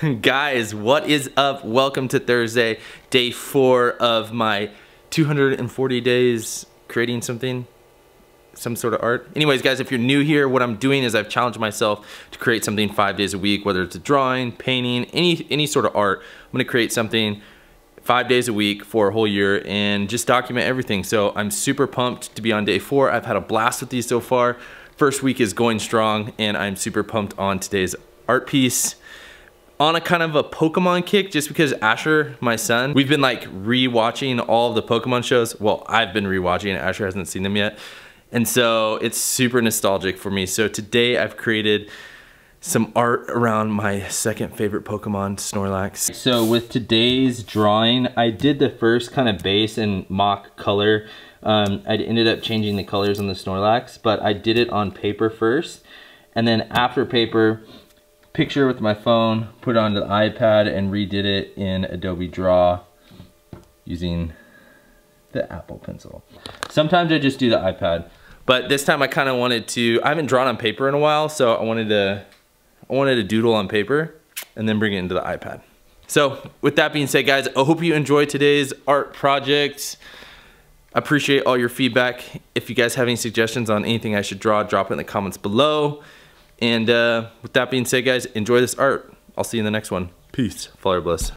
Guys, what is up? Welcome to Thursday, day four of my 240 days creating something, some sort of art. Anyways, guys, if you're new here, what I'm doing is I've challenged myself to create something five days a week, whether it's a drawing, painting, any, any sort of art. I'm gonna create something five days a week for a whole year and just document everything. So I'm super pumped to be on day four. I've had a blast with these so far. First week is going strong and I'm super pumped on today's art piece on a kind of a Pokemon kick just because Asher, my son, we've been like re-watching all of the Pokemon shows. Well, I've been re-watching, Asher hasn't seen them yet. And so it's super nostalgic for me. So today I've created some art around my second favorite Pokemon, Snorlax. So with today's drawing, I did the first kind of base and mock color. Um, I ended up changing the colors on the Snorlax, but I did it on paper first. And then after paper, picture with my phone, put it onto the iPad, and redid it in Adobe Draw using the Apple Pencil. Sometimes I just do the iPad, but this time I kind of wanted to, I haven't drawn on paper in a while, so I wanted to, I wanted to doodle on paper and then bring it into the iPad. So with that being said, guys, I hope you enjoyed today's art project. Appreciate all your feedback. If you guys have any suggestions on anything I should draw, drop it in the comments below. And uh, with that being said, guys, enjoy this art. I'll see you in the next one. Peace. Flower bliss.